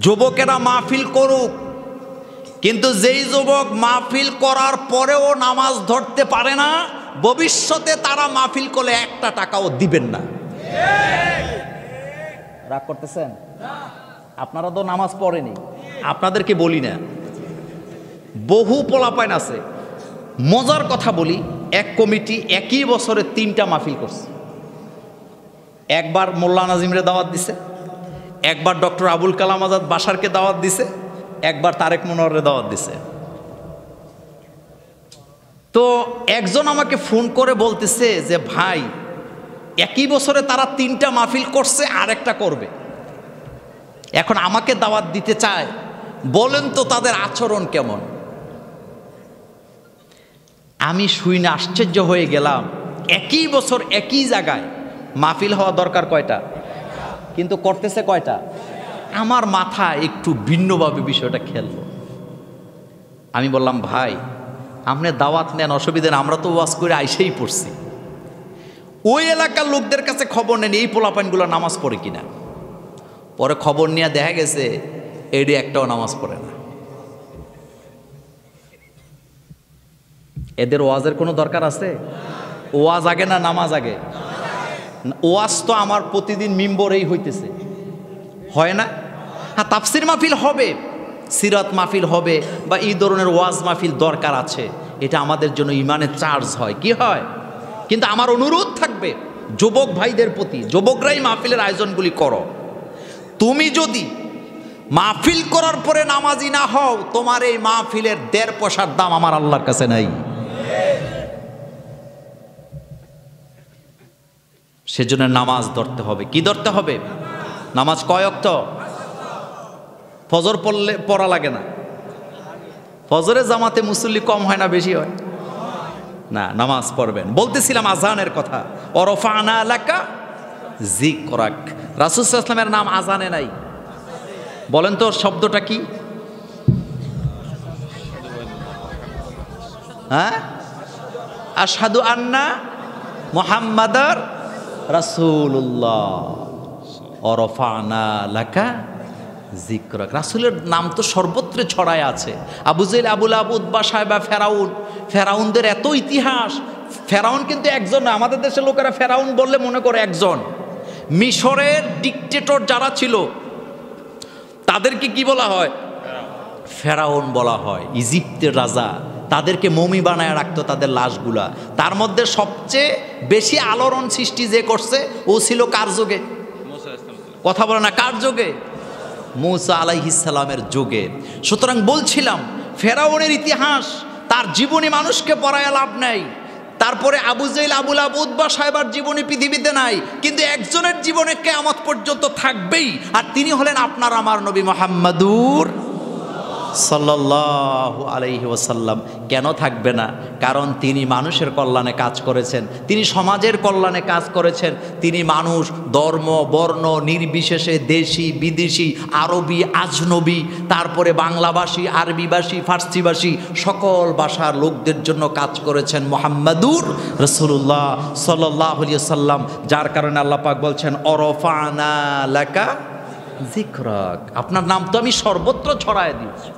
যুবকেরা মাহফিল করুক। কিন্তু যেই যুবক মাহফিল করার পরেও নামাজ ধরতে পারে না ভবিষ্যতে তারা মাহফিল করলে একটা টাকাও দিবেন না। রাগ করতেছেন? আপনারা তো নামাজ পড়েনি। আপনাদেরকে বলি না। বহু পোলাপাইন আছে। মজার কথা বলি এক কমিটি একই বছরে তিনটা মাহফিল করছে। একবার মোল্লা নাজিমরে দাওয়াত দিছে। একবার ডক্টর আবুল কালাম আজাদ বাসারকে দাওয়াত দিছে, একবার তারেক মনোহরের দাওয়াত দিছে। তো একজন আমাকে ফোন করে বলতেছে যে, ভাই, একই বছরে তারা তিনটা মাহফিল করছে আর একটা করবে। এখন আমাকে দাওয়াত দিতে চায়, বলেন তো তাদের আচরণ কেমন? আমি শুই না, আশ্চর্য হয়ে গেলাম। একই বছর, একই জায়গায় মাহফিল হওয়া দরকার কয়টা? কিন্তু করতেছে কয়টা? আমার মাথা একটু ভিন্নভাবে বিষয়টা খেললো। আমি বললাম, ভাই, আপনি দাওয়াত নেন, অসুবিধা নেই, আমরা তো ওয়াজ করে আইসেই পড়ছি। ওই এলাকার লোকদের কাছে খবর নেন, এই পোলাপানগুলো নামাজ পড়ে কিনা? পরে খবর নিয়ে দেখা গেছে, এডি একটাও নামাজ পড়ে না। এদের ওয়াজের কোনো দরকার আছে? ওয়াজ আগে না নামাজ আগে? ওয়াজ তো আমার প্রতিদিন মিম্বরেই হইতেছে। হয় না? হ্যাঁ তাফসির মাহফিল হবে, সিরাত মাহফিল হবে বা এই ধরনের ওয়াজ মাহফিল দরকার আছে। এটা আমাদের জন্য ইমানে চার্জ হয়। কি হয়? কিন্তু আমার অনুরোধ থাকবে, যুবক ভাইদের প্রতি, যুবকরাই মাহফিলের আয়োজনগুলি করো। তুমি যদি মাহফিল করার পরে নামাজি না হও, তোমার এই মাহফিলের দেড় পয়সার দাম আমার আল্লাহর কাছে নাই। সেজন্য নামাজ ধরতে হবে। কি ধরতে হবে? নামাজ কয়ক্ত ফজর পড়লে পড়া লাগে না। ফজরে জামাতে মুসল্লি কম হয় না, বেশি হয়? না, নামাজ পড়বেন। বলতেছিলাম আজানের কথা। অরফানা এলাকা জি করাক রাসুসাল্লামের নাম আজানে নাই। বলেন তো, শব্দটা কি? হ্যাঁ? আসাদু আন্না মোহাম্মদার রাসুল্লাহ লাকা জিক্রক রাসুলের নাম তো সর্বত্র ছড়ায় আছে। আবু জেল আবুল আবুদ, বা সাহেবা ফেরাউন। ফেরাউনদের এত ইতিহাস, ফেরাউন কিন্তু একজন না, আমাদের দেশের লোকেরা ফেরাউন বললে মনে করে একজন। মিশরের ডিকটেটর যারা ছিল, তাদেরকে কি বলা হয়? ফেরাউন বলা হয়, ইজিপ্তের রাজা। তাদেরকে মমি বানায় রাখতো তাদের লাশগুলা। তার মধ্যে সবচেয়ে বেশি আলোড়ন সৃষ্টি যে করছে, ও ছিল কার যুগে? কথা বলে না, কার যুগে? মৌসা আলাইহিসালামের যুগে। সুতরাং বলছিলাম, ফেরাউনের ইতিহাস, তার জীবনী মানুষকে পড়ায় লাভ নেই। তারপরে আবু জৈল আবুল আবুদ বা সাহেবার জীবনী পৃথিবীতে নাই, কিন্তু একজনের জীবনে কেয়ামত পর্যন্ত থাকবেই। আর তিনি হলেন আপনার আমার নবী মোহাম্মদুর সাল্লাহ আলাইহি ওসাল্লাম কেন থাকবে না? কারণ তিনি মানুষের কল্যাণে কাজ করেছেন, তিনি সমাজের কল্যাণে কাজ করেছেন, তিনি মানুষ, ধর্ম, বর্ণ, নির্বিশেষে দেশি, বিদেশি, আরবি, আজনবী, তারপরে বাংলাভাষী, আরবিভাষী, ফার্সিভাষী, সকল ভাষার লোকদের জন্য কাজ করেছেন মোহাম্মদুর রসুল্লাহ সাল্লাহ সাল্লাম যার কারণে আল্লাপাক বলছেন, অরফানা জিক্রক আপনার নাম তো আমি সর্বত্র ছড়ায় দিয়েছি।